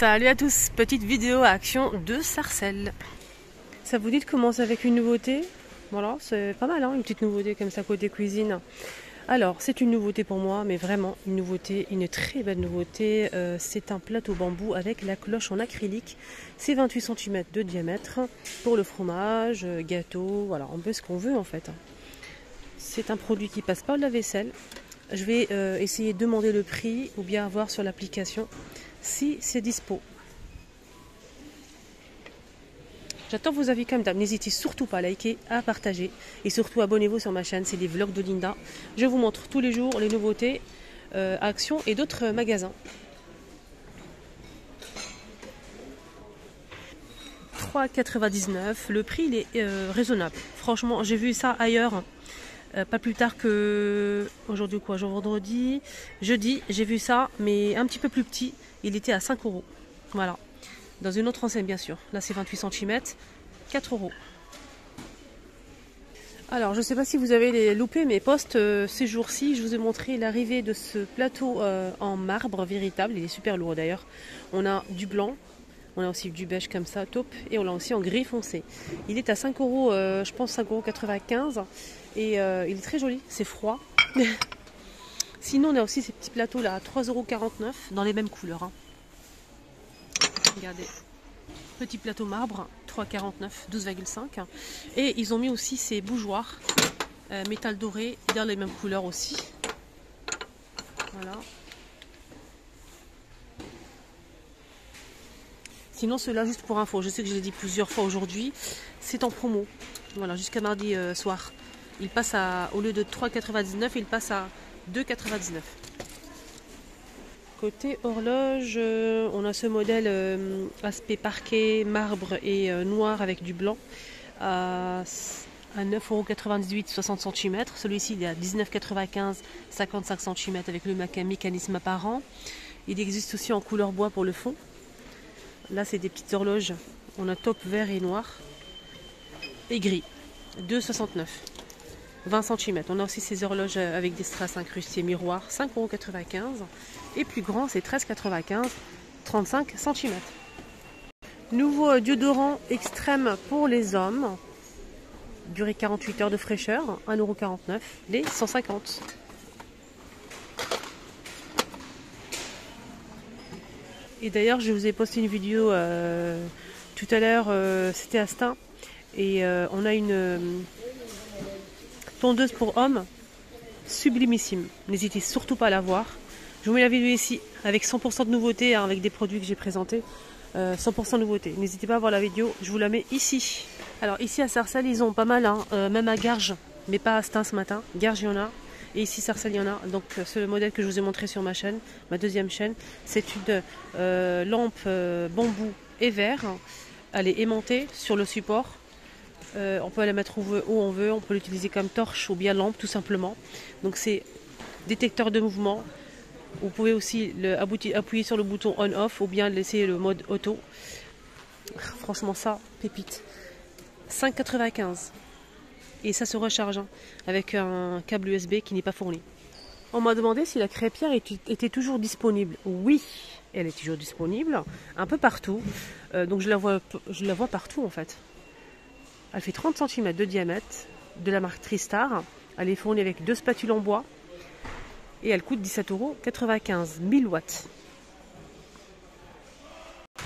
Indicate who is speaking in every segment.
Speaker 1: Salut à tous, petite vidéo à action de Sarcelles. Ça vous dit de commencer avec une nouveauté? Voilà, c'est pas mal, hein, une petite nouveauté comme ça côté cuisine. Alors, c'est une nouveauté pour moi, mais vraiment une nouveauté, une très belle nouveauté. Euh, c'est un plateau bambou avec la cloche en acrylique. C'est 28 cm de diamètre pour le fromage, euh, gâteau, voilà, on peut ce qu'on veut en fait. C'est un produit qui passe par la vaisselle. Je vais euh, essayer de demander le prix ou bien voir sur l'application si c'est dispo. J'attends vos avis comme d'hab. N'hésitez surtout pas à liker, à partager et surtout abonnez-vous sur ma chaîne. C'est les vlogs de Linda. Je vous montre tous les jours les nouveautés, euh, actions et d'autres magasins. 3,99. Le prix il est euh, raisonnable. Franchement, j'ai vu ça ailleurs. Euh, pas plus tard que aujourd'hui quoi, jeudi, j'ai vu ça, mais un petit peu plus petit. Il était à 5 euros. Voilà. Dans une autre enseigne, bien sûr. Là, c'est 28 cm. 4 euros. Alors, je ne sais pas si vous avez loupé mes posts euh, ces jours-ci. Je vous ai montré l'arrivée de ce plateau euh, en marbre véritable. Il est super lourd d'ailleurs. On a du blanc. On a aussi du beige comme ça, top. Et on l'a aussi en gris foncé. Il est à 5 euros, euh, je pense 5,95 euros. Et il est très joli. C'est froid. Sinon, on a aussi ces petits plateaux là à 3,49 euros dans les mêmes couleurs. Hein. Regardez. Petit plateau marbre, 3,49, 12,5. Et ils ont mis aussi ces bougeoirs euh, métal doré dans les mêmes couleurs aussi. Voilà. Sinon, ceux-là, juste pour info, je sais que je l'ai dit plusieurs fois aujourd'hui, c'est en promo. Voilà, jusqu'à mardi euh, soir. Il passe à, au lieu de 3,99, il passe à 2,99. Côté horloge, euh, on a ce modèle euh, aspect parquet, marbre et euh, noir avec du blanc à, 9,98€ 60 cm. Celui-ci est à 19,95 55 cm avec le mécanisme apparent. Il existe aussi en couleur bois pour le fond. Là c'est des petites horloges. On a top vert et noir et gris. 2,69 20 cm. On a aussi ces horloges avec des strass incrustés miroirs, 5,95€. Et plus grand, c'est 13,95€, 35 cm. Nouveau déodorant extrême pour les hommes. Durée 48 heures de fraîcheur, 1,49€, les 150. Et d'ailleurs, je vous ai posté une vidéo euh, tout à l'heure, euh, c'était à. Et euh, on a une, tondeuse pour hommes, sublimissime. N'hésitez surtout pas à la voir. Je vous mets la vidéo ici avec 100% de nouveautés, hein, avec des produits que j'ai présentés. 100% euh, nouveautés. N'hésitez pas à voir la vidéo, je vous la mets ici. Alors ici à Sarcelles, ils ont pas mal, hein, euh, même à Garges, mais pas à Stein ce matin. Garges, il y en a. Et ici, Sarcelles, il y en a. Donc, euh, le modèle que je vous ai montré sur ma chaîne, ma deuxième chaîne. C'est une lampe bambou et verre. Elle est aimantée sur le support. Euh, on peut la mettre où, on veut, on peut l'utiliser comme torche ou bien lampe tout simplement. Donc c'est détecteur de mouvement. Vous pouvez aussi appuyer sur le bouton on-off ou bien laisser le mode auto. Franchement ça, pépite. 5,95. Et ça se recharge hein, avec un câble USB qui n'est pas fourni. On m'a demandé si la crêpière était toujours disponible. Oui, elle est toujours disponible, un peu partout. Euh, donc je la vois partout en fait. Elle fait 30 cm de diamètre, de la marque Tristar. Elle est fournie avec deux spatules en bois et elle coûte 17,95 euros, 1000 watts.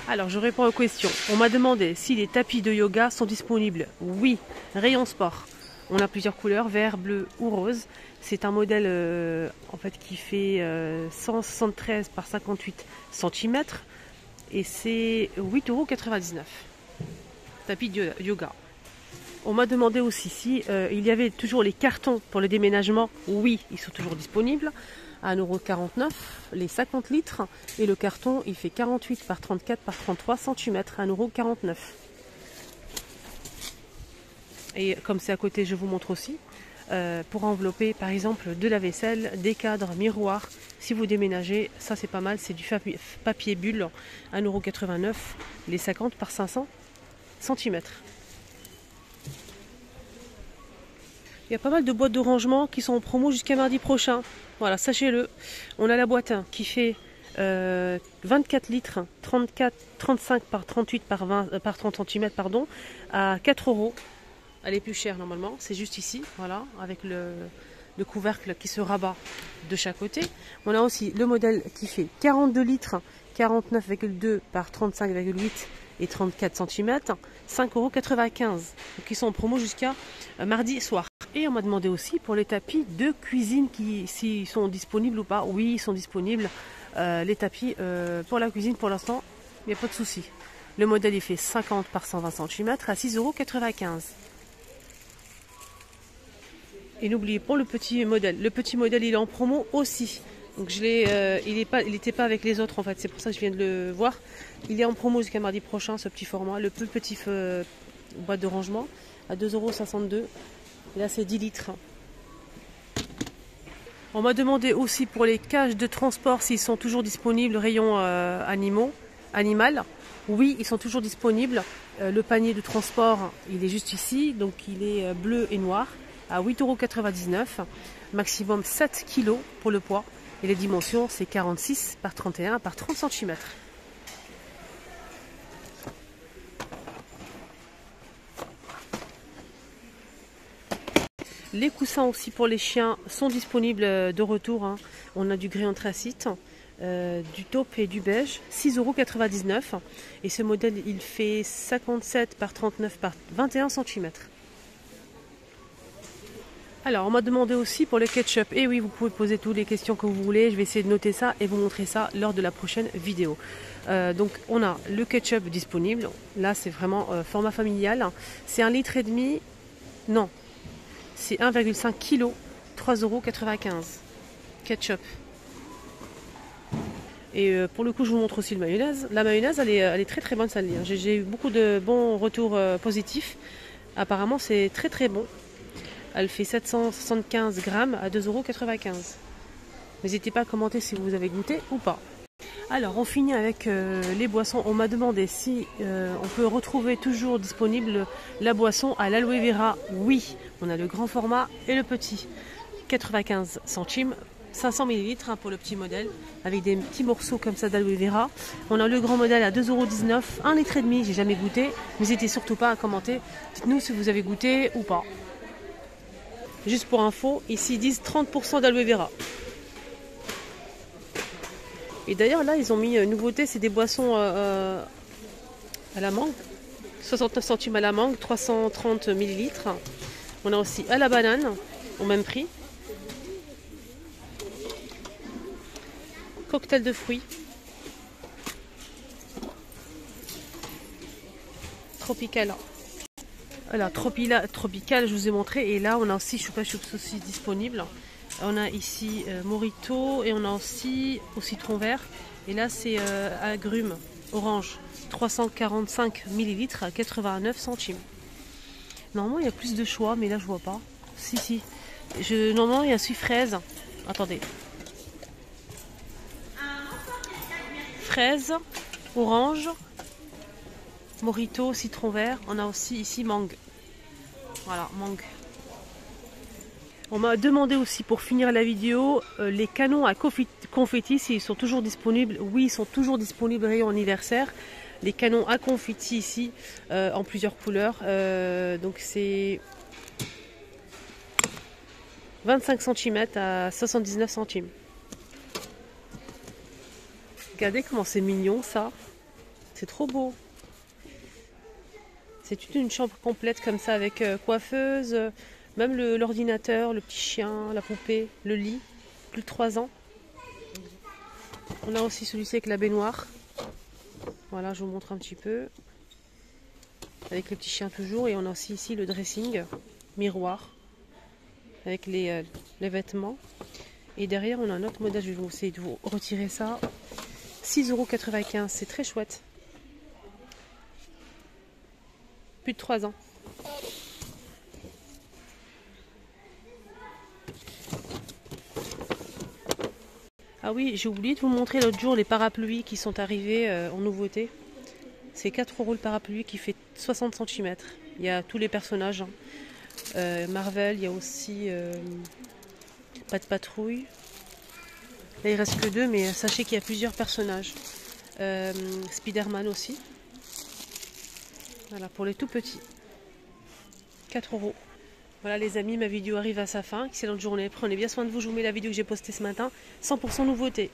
Speaker 1: Alors je réponds aux questions. On m'a demandé si les tapis de yoga sont disponibles. Oui, rayon sport. On a plusieurs couleurs, vert, bleu ou rose. C'est un modèle euh, en fait qui fait 173 euh, par 58 cm et c'est 8,99 euros. Tapis de yoga. On m'a demandé aussi si euh, il y avait toujours les cartons pour le déménagement. Oui, ils sont toujours disponibles à 1,49€ les 50 litres. Et le carton, il fait 48 par 34 par 33 cm à 1,49€. Et comme c'est à côté, je vous montre aussi. Euh, pour envelopper par exemple de la vaisselle, des cadres, miroirs. Si vous déménagez, ça c'est pas mal, c'est du papier bulle, 1,89€, les 50 par 500 cm. Il y a pas mal de boîtes de rangement qui sont en promo jusqu'à mardi prochain. Voilà, sachez-le. On a la boîte qui fait 24 litres, 34, 35 par 38 par, 20, par 30 cm, pardon, à 4 euros. Elle est plus chère normalement, c'est juste ici, voilà, avec le, le couvercle qui se rabat de chaque côté. On a aussi le modèle qui fait 42 litres, 49,2 par 35,8 et 34 cm, 5,95€. Donc ils sont en promo jusqu'à euh, mardi soir. Et on m'a demandé aussi pour les tapis de cuisine qui s'ils sont disponibles ou pas. Oui, ils sont disponibles. Euh, les tapis euh, pour la cuisine pour l'instant, il n'y a pas de souci. Le modèle il fait 50 par 120 cm à 6,95€. Et n'oubliez pas le petit modèle. Le petit modèle il est en promo aussi. Donc je l'ai, euh, il n'était pas, avec les autres en fait, c'est pour ça que je viens de le voir. Il est en promo jusqu'à mardi prochain, ce petit format, le plus petit boîte de rangement, à 2,62€. Là c'est 10 litres. On m'a demandé aussi pour les cages de transport s'ils sont toujours disponibles, rayon euh, animaux, animal. Oui, ils sont toujours disponibles. le panier de transport, il est juste ici, donc il est bleu et noir à 8,99€. Maximum 7 kg pour le poids. Et les dimensions, c'est 46 par 31 par 30 cm. Les coussins aussi pour les chiens sont disponibles euh, de retour. Hein. On a du gris anthracite, euh, du taupe et du beige, 6,99€. Et ce modèle, il fait 57 par 39 par 21 cm. Alors, on m'a demandé aussi pour le ketchup. Et oui, vous pouvez poser toutes les questions que vous voulez. Je vais essayer de noter ça et vous montrer ça lors de la prochaine vidéo. Euh, donc, on a le ketchup disponible. Là, c'est vraiment euh, format familial. C'est un litre et demi. Non, c'est 1,5 kg, 3,95 euros. Ketchup. Et euh, pour le coup, je vous montre aussi le mayonnaise. La mayonnaise, elle est, très très bonne, ça J'ai eu beaucoup de bons retours positifs. Apparemment, c'est très très bon. Elle fait 775 grammes à 2,95€. N'hésitez pas à commenter si vous avez goûté ou pas. Alors, on finit avec euh, les boissons. On m'a demandé si euh, on peut retrouver toujours disponible la boisson à l'aloe vera. Oui, on a le grand format et le petit. 95 centimes, 500 ml hein, pour le petit modèle, avec des petits morceaux comme ça d'aloe vera. On a le grand modèle à 2,19€, 1 litre et demi. J'ai jamais goûté. N'hésitez surtout pas à commenter. Dites-nous si vous avez goûté ou pas. Juste pour info, ici ils disent 30% d'aloe vera. Et d'ailleurs là ils ont mis une euh, nouveauté, c'est des boissons euh, euh, à la mangue. 69 centimes à la mangue, 330 millilitres. On a aussi à la banane, au même prix. Cocktail de fruits. Tropical. Voilà, Tropical, je vous ai montré. Et là, on a aussi Choupa Choups aussi disponible. On a ici euh, Morito et on a aussi au citron vert. Et là, c'est euh, agrumes orange. 345 ml à 89 centimes. Normalement, il y a plus de choix, mais là, je vois pas. Si, si. Normalement, il y a celui fraise. Attendez. Fraise, orange, Morito, citron vert. On a aussi ici mangue. Voilà, mangue. On m'a demandé aussi pour finir la vidéo euh, les canons à confetti s'ils sont toujours disponibles. Oui, ils sont toujours disponibles rayon anniversaire. Les canons à confetti ici euh, en plusieurs couleurs. Euh, donc c'est 25 cm à 79 centimes. Regardez comment c'est mignon ça. C'est trop beau. C'est toute une chambre complète comme ça avec coiffeuse, même l'ordinateur, le, petit chien, la poupée, le lit. Plus de 3 ans. On a aussi celui-ci avec la baignoire. Voilà, je vous montre un petit peu. Avec le petit chien toujours. Et on a aussi ici le dressing, miroir, avec les, euh, vêtements. Et derrière, on a un autre modèle. Je vais essayer de vous retirer ça. 6,95€. C'est très chouette. Plus de 3 ans. Ah oui, j'ai oublié de vous montrer l'autre jour les parapluies qui sont arrivés euh, en nouveauté. C'est 4 euros le parapluie qui fait 60 cm. Il y a tous les personnages. Hein. Euh, Marvel, il y a aussi euh, Pas de patrouille. Là, il reste que deux, mais sachez qu'il y a plusieurs personnages. Spider-Man aussi. Voilà, pour les tout petits. 4 euros. Voilà les amis, ma vidéo arrive à sa fin. Excellente journée. Prenez bien soin de vous. Je vous mets la vidéo que j'ai postée ce matin. 100% nouveauté.